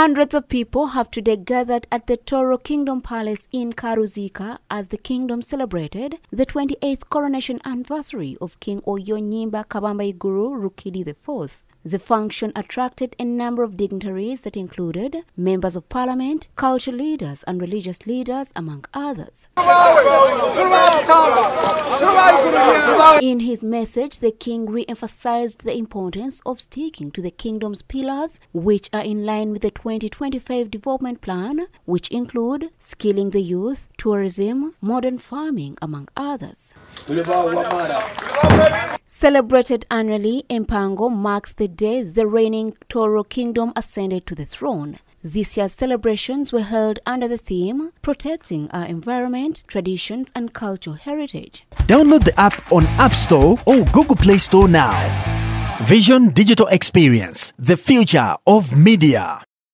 Hundreds of people have today gathered at the Toro Kingdom Palace in Karuzika as the kingdom celebrated the 28th coronation anniversary of King Oyo Nyimba Kabamba Iguru Rukidi IV. The function attracted a number of dignitaries that included members of parliament, cultural leaders, and religious leaders, among others. In his message, the king re emphasized the importance of sticking to the kingdom's pillars, which are in line with the 2025 development plan, which include skilling the youth, tourism, modern farming, among others. Celebrated annually, Empango marks the day the reigning Toro kingdom ascended to the throne. This year's celebrations were held under the theme Protecting Our Environment, Traditions and Cultural Heritage. Download the app on App Store or Google Play Store now. Vision Digital Experience, the future of media.